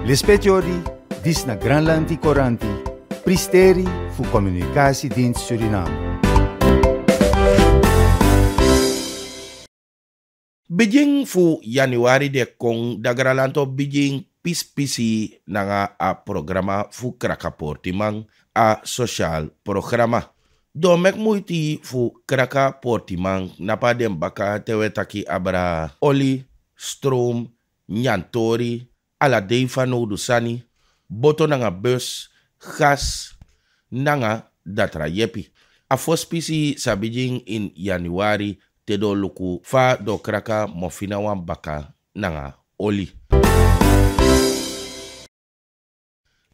Lispetiori, dis na Granlandi Coranti, Pristeri fu Communicatiedienst Suriname. Bijing fu Januari de kong dagaralanto bijing pispisi nanga a programa fu kraka portimang a social programa. Domek muiti fu kraka portimang napa den baka tewe taki abra oli, stroom, nyantori, ala deifa no sani, boto nanga bus, gas, nanga datra yepi. A fospisi sabijing in Januari te do luku fa do kraka mofina wan baka nanga oli.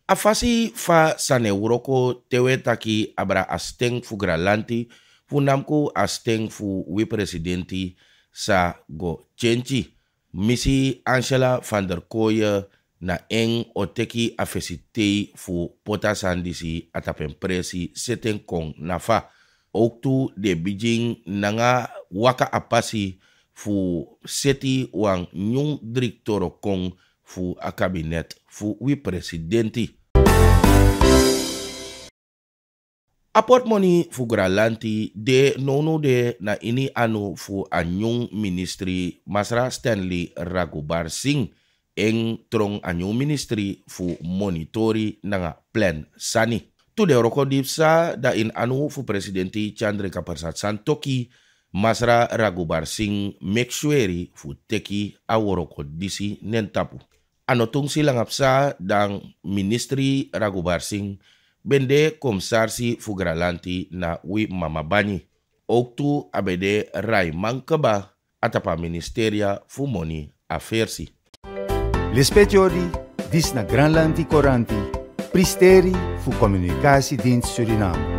A fasi fa sane wuroko tewe taki abra asteng fu gralanti fu namku asteng fu wi presidenti sa go chenchi. Misi Angela van der Kooyen na eng o teki a fu pota sandisi atapen presi seten kong nafa. Ook tu de Beijing nanga waka apasi fu seti wang nyung direktoro kong fu a kabinet fu wi presidenti. Aport money fu gralanti de nono de na ini anu fu anyung ministry Masra Stanley Ragubar Singh eng trong anyung ministry fu monitori nanga plan sani. Tu de roko dipsa da in anu fu presidenti Chandrika Persat Santoki Masra Ragubar Singh make fu teki aworoko disi nentapu. Anotung silang apsa dang ministry Ragubar Singh bende komsarsi fugralanti na wi mamabani. Ook abede rai mankaba atapa ministeria fumoni afersi. Lispetiori, dis na Granlandi Coranti, Pristeri fu Communicatiedienst Suriname.